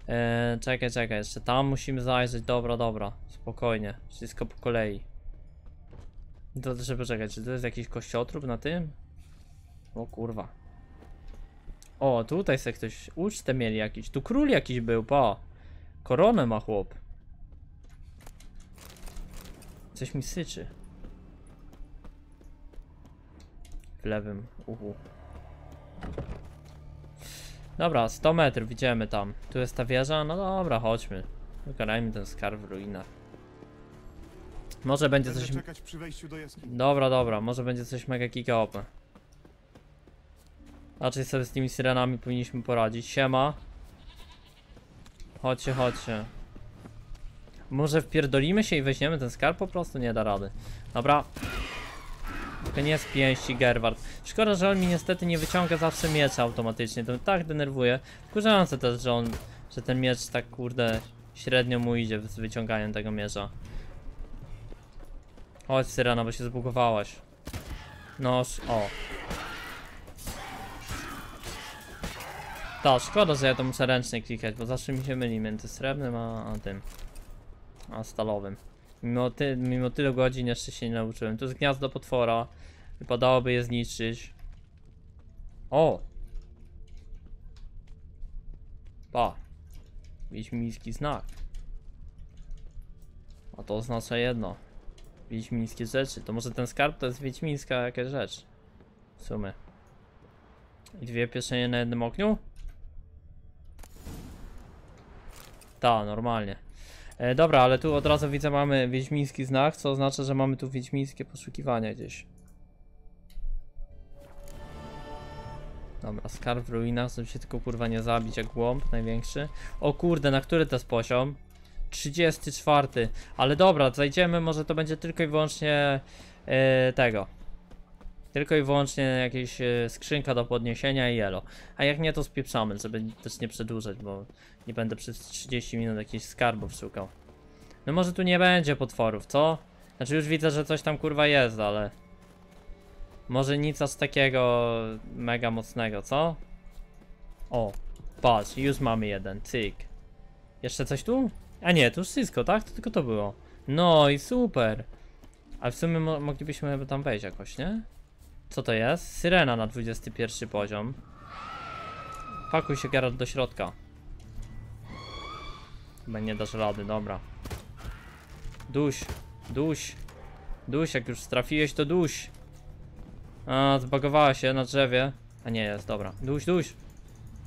Eee, czekaj, czekaj, jeszcze tam musimy zajrzeć. Dobra, dobra, spokojnie. Wszystko po kolei. To też poczekać, czy to jest jakiś kościotrup na tym? O kurwa. O, tutaj se ktoś ucztę mieli jakiś. Tu król jakiś był, pa. Koronę ma chłop. Coś mi syczy. W lewym uchu. Dobra, 100 metrów, idziemy tam. Tu jest ta wieża? No dobra, chodźmy. Wykonajmy ten skarb w ruinach. Może będzie coś... Dobra, dobra, może będzie coś mega giga OP. Raczej sobie z tymi syrenami powinniśmy poradzić. Siema. Chodźcie, chodźcie. Może wpierdolimy się i weźmiemy ten skarb po prostu? Nie da rady. Dobra. Tylko nie z pięści Gerward. Szkoda, że on mi niestety nie wyciąga zawsze miecza automatycznie. To mnie tak denerwuje. Wkurzające też, że on, że ten miecz tak kurde średnio mu idzie z wyciąganiem tego miecza. Chodź Syrena, bo się zbugowałaś. Noż, o. Ta, szkoda, że ja to muszę ręcznie klikać, bo zawsze mi się myli między srebrnym a, a tym. A stalowym. Mimo, ty, mimo tylu godzin jeszcze się nie nauczyłem. Tu jest gniazdo potwora. Wypadałoby je zniszczyć. O! Pa. Wiedźmiński znak. A to oznacza jedno. Wiedźmińskie rzeczy. To może ten skarb to jest wiedźmińska jakaś rzecz. W sumie. I dwie pieczenie na jednym ogniu? Ta, normalnie. E, dobra, ale tu od razu widzę mamy wiedźmiński znak, co oznacza, że mamy tu wiedźmińskie poszukiwania gdzieś. Dobra, skarb w ruinach, żeby się tylko kurwa nie zabić jak głąb, największy. O kurde, na który to jest poziom? 34. Ale dobra, zajdziemy, może to będzie tylko i wyłącznie e, tego. Tylko i wyłącznie jakieś e, skrzynka do podniesienia i elo. A jak nie, to spieprzamy, żeby też nie przedłużać, bo nie będę przez 30 minut jakichś skarbów szukał. No może tu nie będzie potworów, co? Znaczy już widzę, że coś tam kurwa jest, ale... Może nic aż takiego mega mocnego, co? O, patrz, już mamy jeden, cyk. Jeszcze coś tu? A nie, to już wszystko, tak? To tylko to było. No i super. Ale w sumie mo moglibyśmy tam wejść jakoś, nie? Co to jest? Syrena na 21 poziom. Pakuj się Geralt do środka. Chyba nie dasz rady, dobra. Duś, duś. Duś, jak już trafiłeś to duś. A, zbagowała się na drzewie. A nie jest, dobra. Duś, duś.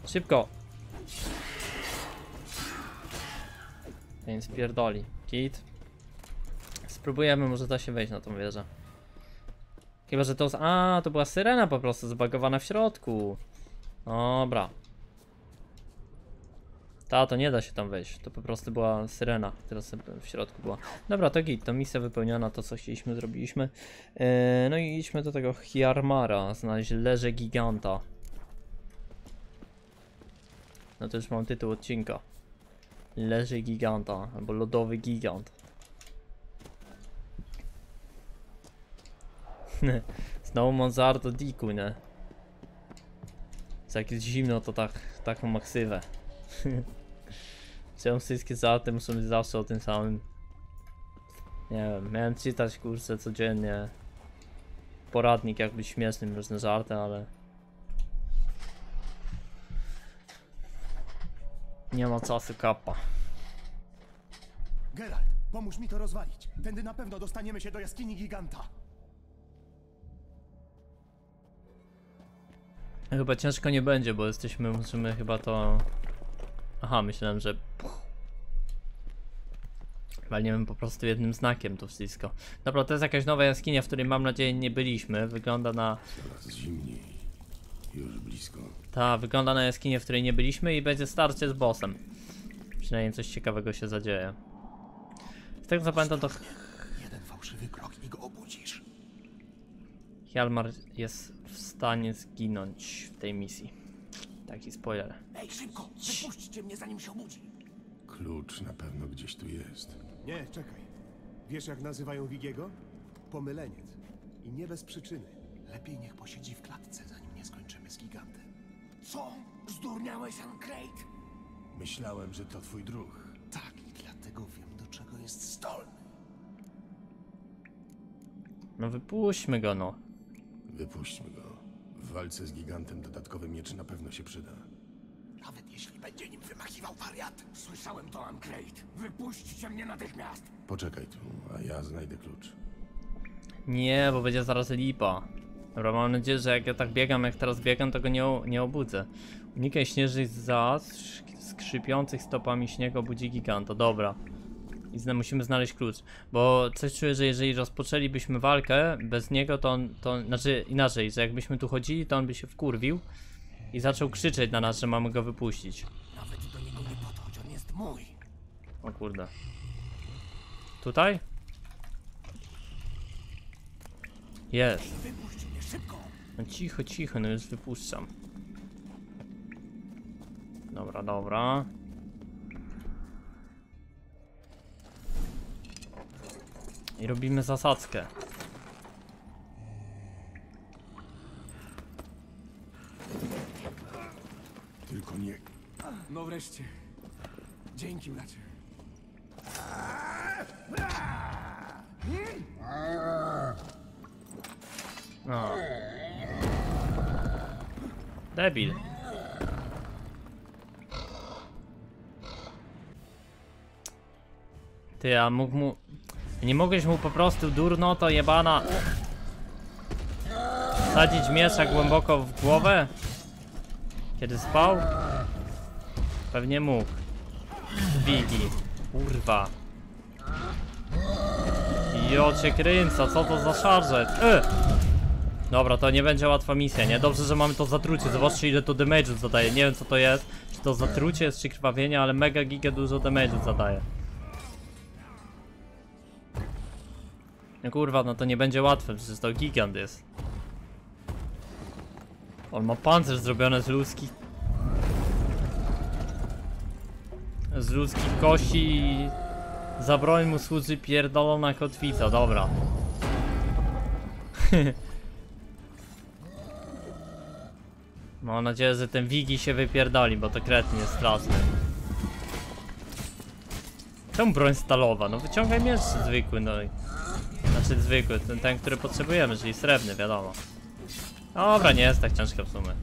Szybko. Więc pierdoli. Kit. Spróbujemy, może da się wejść na tą wieżę. Chyba, że to... A, to była syrena po prostu zbagowana w środku. Dobra. Ta, to nie da się tam wejść. To po prostu była syrena, która w środku była. Dobra, to git, to misja wypełniona, to co chcieliśmy, zrobiliśmy. Eee, no i idźmy do tego Hiarmara, znaleźć leże giganta. No to już mam tytuł odcinka. Leży giganta, albo lodowy gigant. *laughs* Znowu Monzardo Diku, nie? Jak jest zimno, to tak, taką maksywę. *laughs* Czemu wszystkie żarty muszą być zawsze o tym samym? Nie wiem, miałem czytać kurczę codziennie poradnik jak być śmiesznym różne żarty, ale nie ma czasu kapa. Geralt, pomóż mi to rozwalić. Tędy na pewno dostaniemy się do jaskini giganta. Chyba ciężko nie będzie, bo jesteśmy, musimy chyba to... Aha, myślałem, że... Walniemy po prostu jednym znakiem to wszystko. Dobra, to jest jakaś nowa jaskinia, w której mam nadzieję nie byliśmy. Wygląda na... Coraz zimniej. Już blisko. Ta, wygląda na jaskinię, w której nie byliśmy i będzie starcie z bossem. Przynajmniej coś ciekawego się zadzieje. Z tego co pamiętam to Jeden fałszywy krok i go obudzisz. Hjalmar jest w stanie zginąć w tej misji. Taki spoiler. Ej, szybko! Wypuśćcie mnie zanim się obudzi. Klucz na pewno gdzieś tu jest. Nie, czekaj. Wiesz jak nazywają Wigiego? Pomyleniec. I nie bez przyczyny. Lepiej niech posiedzi w klatce, zanim nie skończymy z gigantem. Co? Zdurniałeś, Ancrate? Myślałem, że to twój druh. Tak, i dlatego wiem, do czego jest zdolny. No wypuśćmy go no. Wypuśćmy go. W walce z gigantem dodatkowy miecz na pewno się przyda. Nawet jeśli będzie nim wymachiwał wariat. Słyszałem to, Ancrate. Wypuśćcie mnie natychmiast. Poczekaj tu, a ja znajdę klucz. Nie, bo będzie zaraz lipa. Dobra, mam nadzieję, że jak ja tak biegam, jak teraz biegam, to go nie, nie obudzę. Unikaj śnieżnych zas, skrzypiących stopami śniegu obudzi giganta. Dobra. I zna, musimy znaleźć klucz. Bo coś czuję, że jeżeli rozpoczęlibyśmy walkę bez niego, to on, to, znaczy inaczej, że jakbyśmy tu chodzili, to on by się wkurwił i zaczął krzyczeć na nas, że mamy go wypuścić. Nawet do niego nie podchodź, on jest mój. O kurde. Tutaj? Jest. No cicho, cicho, no już wypuszczam. Dobra, dobra. I robimy zasadzkę. Tylko nie... No wreszcie. Dzięki, bracie. No. Debil. Ty, a mógł mu... Nie mogłeś mu po prostu durno to jebana... Sadzić miesza głęboko w głowę? Kiedy spał? Pewnie mógł. Wigi. Kurwa. Jocie kręca, co to za szarżet? Y! Dobra, to nie będzie łatwa misja, nie? Dobrze, że mamy to zatrucie. Zobaczcie ile to damage'u zadaje. Nie wiem co to jest. Czy to zatrucie jest, czy krwawienie, ale mega giga dużo damage'u zadaje. No kurwa, no to nie będzie łatwe, przecież to gigant jest. On ma pancerz zrobiony z ludzkich... Z ludzkich kości i... Za broń mu służy pierdolona kotwica, dobra. *laughs* Mam nadzieję, że ten Wigi się wypierdoli, bo to kretnie jest straszny. Czemu broń stalowa? No wyciągaj miecz zwykły, no i... Znaczy zwykły, ten, ten który potrzebujemy, czyli srebrny, wiadomo. Dobra, nie jest tak ciężko w sumie.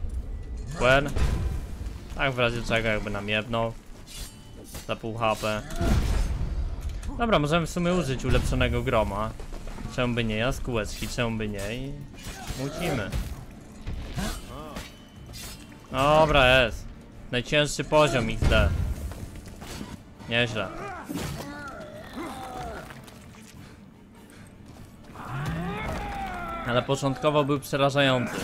Quen. Tak w razie czego jakby nam jebnął. Za pół HP. Dobra, możemy w sumie użyć ulepszonego groma. Czemu by nie? Jaskółeczki, czemu by nie? I... Mucimy. Dobra, jest. Najcięższy poziom XD. Nieźle. Ale początkowo był przerażający.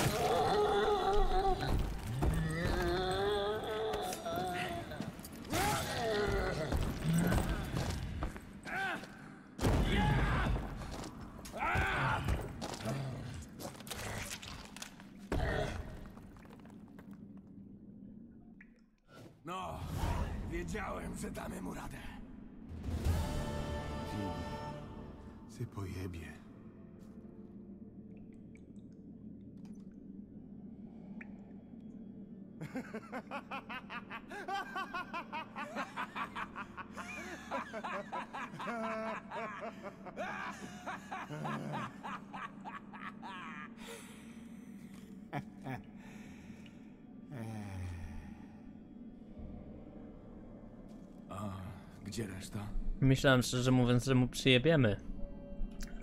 Gdzie reszta? Myślałem szczerze mówiąc, że mu przyjebiemy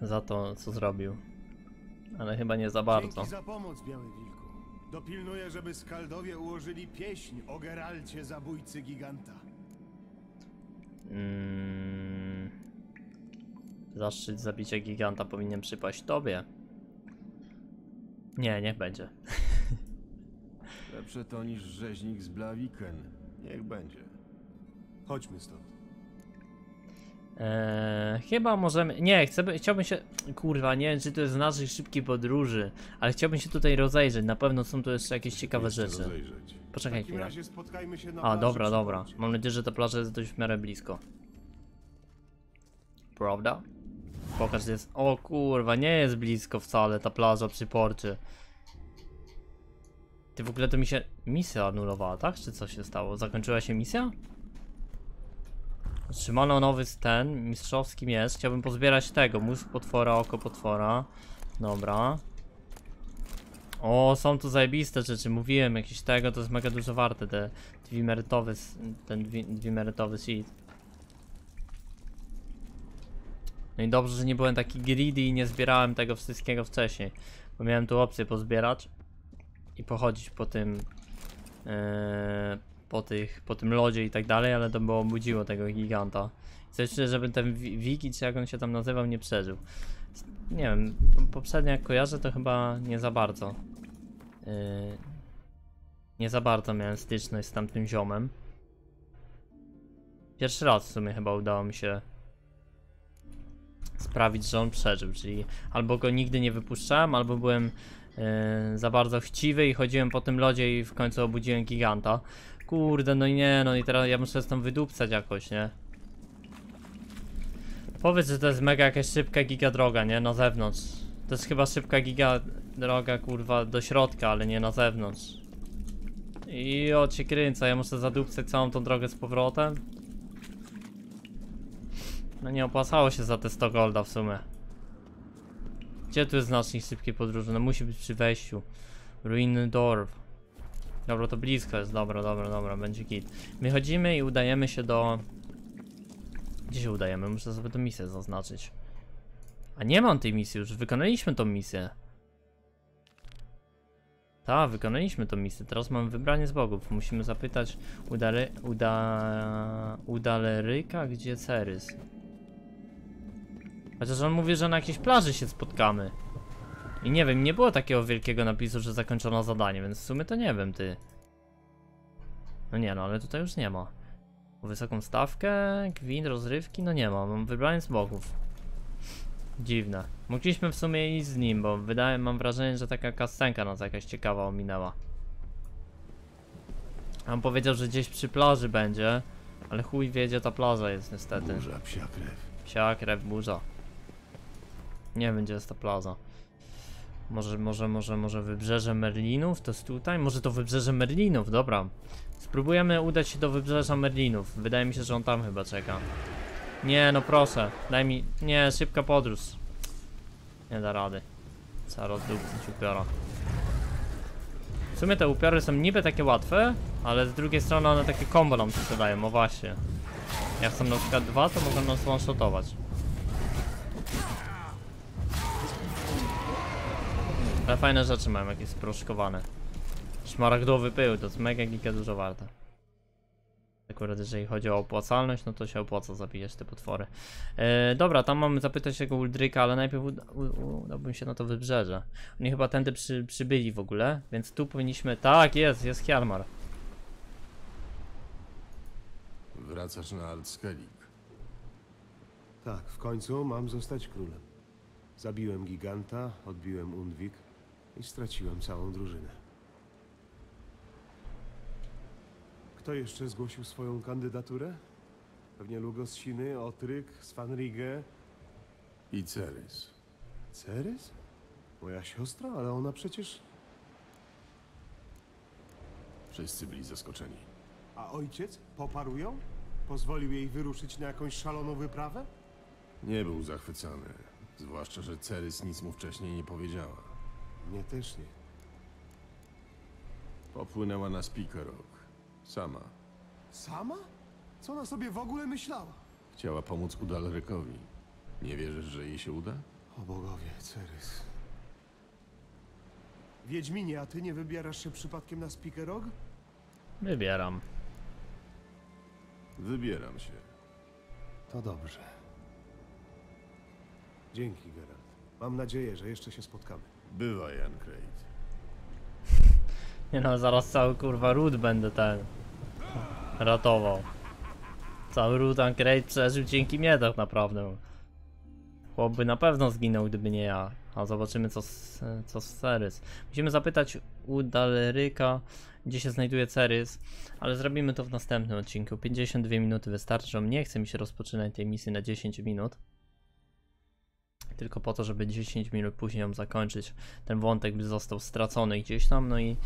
za to, co zrobił. Ale chyba nie za bardzo. Dzięki za pomoc, Biały Wilku. Dopilnuję, żeby Skaldowie ułożyli pieśń o Geralcie, zabójcy giganta. Mm. Zaszczyt zabicia giganta powinien przypaść tobie. Nie, niech będzie. Lepsze to niż rzeźnik z Blaviken. Niech będzie. Chodźmy stąd. Eee, chyba możemy. Nie, chcę, chciałbym się. Kurwa, nie wiem, czy to jest z naszych szybkich podróży, ale chciałbym się tutaj rozejrzeć. Na pewno są tu jeszcze jakieś ciekawe Jeszcze rzeczy. rozejrzeć. Poczekaj takim chwilę. razie spotkajmy się na A, dobra, dobra. Mam nadzieję, że ta plaża jest dość w miarę blisko. Prawda? Pokaż, jest. O kurwa, nie jest blisko wcale ta plaża przy porcie. Ty w ogóle to mi się. Misja anulowała, tak? Czy co się stało? Zakończyła się misja? Otrzymano nowy ten, mistrzowski miecz. Chciałbym pozbierać tego. Mózg potwora, oko potwora. Dobra. O, są tu zajebiste rzeczy. Mówiłem, jakieś tego, to jest mega dużo warte. Te dwimerytowy, ten dwi, dwimerytowy sheet. No i dobrze, że nie byłem taki greedy i nie zbierałem tego wszystkiego wcześniej. Bo miałem tu opcję pozbierać i pochodzić po tym. po, tych, po tym lodzie i tak dalej, ale to by obudziło tego giganta. Jeszcze, żeby ten Wi- Wiki, czy jak on się tam nazywał, nie przeżył. Nie wiem, poprzednio jak kojarzę, to chyba nie za bardzo. Yy, nie za bardzo miałem styczność z tamtym ziomem. Pierwszy raz w sumie chyba udało mi się sprawić, że on przeżył, czyli albo go nigdy nie wypuszczałem, albo byłem yy, za bardzo chciwy i chodziłem po tym lodzie i w końcu obudziłem giganta. Kurde, no i nie, no i teraz ja muszę stąd wydupcać jakoś, nie? Powiedz, że to jest mega jakaś szybka giga droga, nie? Na zewnątrz. To jest chyba szybka giga droga, kurwa, do środka, ale nie na zewnątrz. I o cię kręca, ja muszę zadupcać całą tą drogę z powrotem. No nie opłacało się za te 100 golda w sumie. Gdzie tu jest znacznik szybkiej podróży? No musi być przy wejściu. Ruiny Dorf. Dobra, to blisko jest, dobra, dobra, dobra, będzie git. My chodzimy i udajemy się do... Gdzie się udajemy? Muszę sobie tę misję zaznaczyć. A nie mam tej misji już, wykonaliśmy tą misję. Tak, wykonaliśmy tą misję, teraz mamy wybranie z bogów. Musimy zapytać Udale... Uda... Udaleryka, gdzie Cerys? Chociaż on mówi, że na jakiejś plaży się spotkamy. I nie wiem, nie było takiego wielkiego napisu, że zakończono zadanie, więc w sumie to nie wiem, ty. No nie, no ale tutaj już nie ma. O wysoką stawkę, gwint, rozrywki, no nie ma, mam wybranie z bogów. Dziwne. Mogliśmy w sumie iść z nim, bo wydaje, mam wrażenie, że taka kastenka nas jakaś ciekawa ominęła. On powiedział, że gdzieś przy plaży będzie, ale chuj wie, gdzie ta plaża jest niestety. Burza, psia krew. Psia krew, burza. Nie wiem, gdzie jest ta plaza. Może, może, może, może wybrzeże Merlinów? To jest tutaj? Może to wybrzeże Merlinów, dobra. Spróbujemy udać się do wybrzeża Merlinów. Wydaje mi się, że on tam chyba czeka. Nie, no proszę. Daj mi... Nie, szybka podróż. Nie da rady. Trzeba rozdupcyć upiora. W sumie te upiory są niby takie łatwe, ale z drugiej strony one takie combo nam sprzedają, o właśnie. Jak są na przykład dwa, to mogą nas one-shotować. Ale fajne rzeczy mają jakieś sproszkowane. Szmaragdowy pył, to jest mega giga dużo warte. Akurat jeżeli chodzi o opłacalność, no to się opłaca zabijać te potwory. E, dobra, tam mamy zapytać tego Uldryka, ale najpierw uda, udałbym się na to wybrzeże. Oni chyba tędy przy, przybyli w ogóle, więc tu powinniśmy... Tak, jest, jest Hjalmar. Wracasz na Altskellig. Tak, w końcu mam zostać królem. Zabiłem giganta, odbiłem Undwik i straciłem całą drużynę. Kto jeszcze zgłosił swoją kandydaturę? Pewnie Lugos Siny, Otryk, Svanrige, I Cerys. Cerys? Moja siostra, ale ona przecież... Wszyscy byli zaskoczeni. A ojciec? Poparł ją? Pozwolił jej wyruszyć na jakąś szaloną wyprawę? Nie był zachwycony. Zwłaszcza, że Cerys nic mu wcześniej nie powiedziała. Mnie też nie. Popłynęła na Spikerok. Sama. Sama? Co ona sobie w ogóle myślała? Chciała pomóc Udalrykowi. Nie wierzysz, że jej się uda? O bogowie, Cerys. Wiedźminie, a ty nie wybierasz się przypadkiem na Spikerog? Wybieram. Wybieram się. To dobrze. Dzięki, Geralt. Mam nadzieję, że jeszcze się spotkamy. Bywaj, Ancrate. *laughs* Nie no, zaraz cały kurwa ród będę ten ratował. Cały ród Ancrate przeżył dzięki mnie tak naprawdę. Chłop na pewno zginął, gdyby nie ja. A zobaczymy co z, co z Cerys. Musimy zapytać u Daleryka, gdzie się znajduje Cerys, ale zrobimy to w następnym odcinku. 52 minuty wystarczą. Nie chce mi się rozpoczynać tej misji na 10 minut. Tylko po to, żeby 10 minut później ją zakończyć. Ten wątek by został stracony gdzieś tam, no i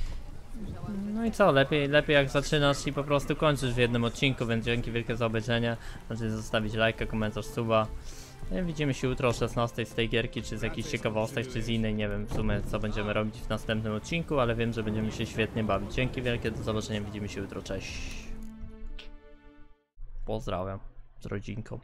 no i co, lepiej, lepiej jak zaczynasz i po prostu kończysz w jednym odcinku, więc dzięki wielkie za obejrzenie. Możecie zostawić lajka, komentarz, suba. No Widzimy się jutro o 16 z tej gierki, czy z jakichś ciekawostek, czy z innej, nie wiem w sumie co będziemy robić w następnym odcinku, ale wiem, że będziemy się świetnie bawić. Dzięki wielkie, do zobaczenia, widzimy się jutro, cześć. Pozdrawiam z rodzinką.